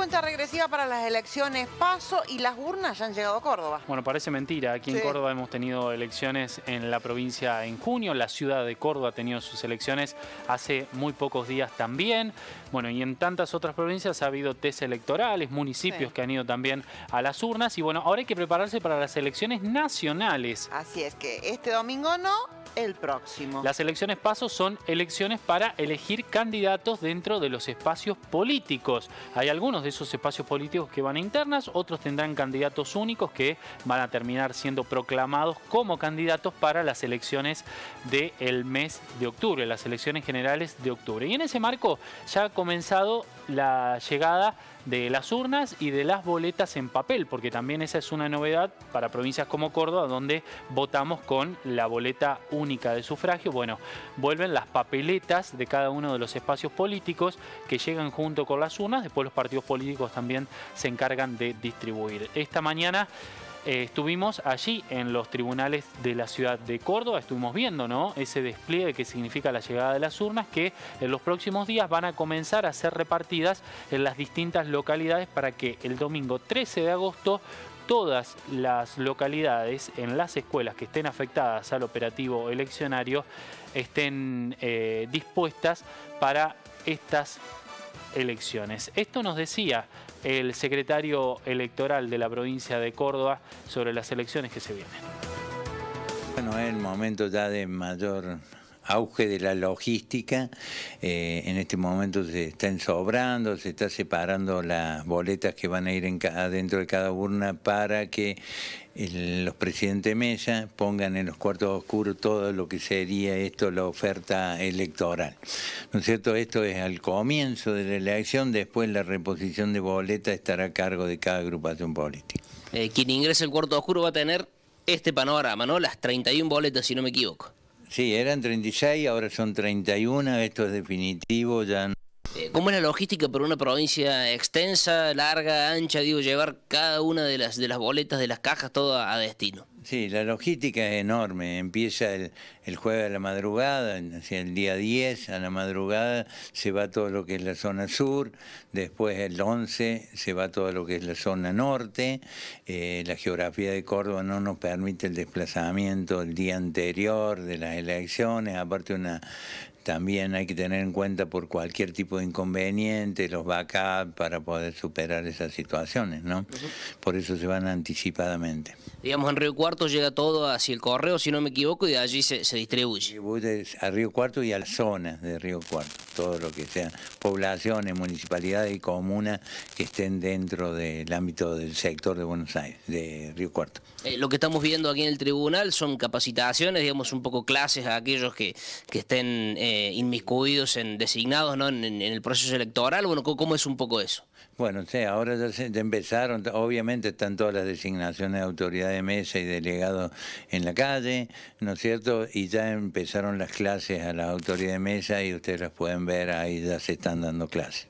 cuenta regresiva para las elecciones paso y las urnas ya han llegado a Córdoba. Bueno, parece mentira. Aquí en Córdoba hemos tenido elecciones en la provincia en junio. La ciudad de Córdoba ha tenido sus elecciones hace muy pocos días también. Bueno, y en tantas otras provincias ha habido test electorales, municipios que han ido también a las urnas. Y bueno, ahora hay que prepararse para las elecciones nacionales. Así es que este domingo no, el próximo. Las elecciones paso son elecciones para elegir candidatos dentro de los espacios políticos. Hay algunos de esos espacios políticos que van a internas, otros tendrán candidatos únicos que van a terminar siendo proclamados como candidatos para las elecciones del mes de octubre, las elecciones generales de octubre. Y en ese marco ya ha comenzado la llegada de las urnas y de las boletas en papel, porque también esa es una novedad para provincias como Córdoba, donde votamos con la boleta única de sufragio. Bueno, vuelven las papeletas de cada uno de los espacios políticos que llegan junto con las urnas, después los partidos políticos también se encargan de distribuir. Esta mañana eh, estuvimos allí en los tribunales de la ciudad de Córdoba, estuvimos viendo ¿no? ese despliegue que significa la llegada de las urnas que en los próximos días van a comenzar a ser repartidas en las distintas localidades para que el domingo 13 de agosto todas las localidades en las escuelas que estén afectadas al operativo eleccionario estén eh, dispuestas para estas elecciones. Esto nos decía el secretario electoral de la provincia de Córdoba sobre las elecciones que se vienen. Bueno, es el momento ya de mayor auge de la logística. Eh, en este momento se está sobrando, se está separando las boletas que van a ir en dentro de cada urna para que los presidentes Mesa pongan en los cuartos oscuros todo lo que sería esto la oferta electoral. ¿No es cierto? Esto es al comienzo de la elección, después la reposición de boletas estará a cargo de cada agrupación política. Eh, quien ingrese al cuarto oscuro va a tener este panorama, ¿no? Las 31 boletas, si no me equivoco. Sí, eran 36, ahora son 31, esto es definitivo, ya no... Eh, ¿Cómo es la logística para una provincia extensa, larga, ancha, digo, llevar cada una de las, de las boletas de las cajas todo a destino? Sí, la logística es enorme. Empieza el, el jueves a la madrugada, el día 10 a la madrugada se va todo lo que es la zona sur, después el 11 se va todo lo que es la zona norte. Eh, la geografía de Córdoba no nos permite el desplazamiento el día anterior de las elecciones, aparte una también hay que tener en cuenta por cualquier tipo de inconveniente los backups para poder superar esas situaciones, ¿no? Por eso se van anticipadamente. Digamos, en Río Cuarto llega todo hacia el correo, si no me equivoco, y de allí se, se distribuye. A Río Cuarto y a las zonas de Río Cuarto, todo lo que sean poblaciones, municipalidades y comunas que estén dentro del ámbito del sector de Buenos Aires, de Río Cuarto. Eh, lo que estamos viendo aquí en el tribunal son capacitaciones, digamos, un poco clases a aquellos que, que estén... Eh, inmiscuidos en designados ¿no? En, el proceso electoral? Bueno, ¿cómo, es un poco eso? Bueno, sí, ahora ya, se, empezaron, obviamente están todas las designaciones de autoridad de mesa y delegados en la calle, ¿no es cierto? Y ya empezaron las clases a la autoridad de mesa y ustedes las pueden ver, ahí ya se están dando clases.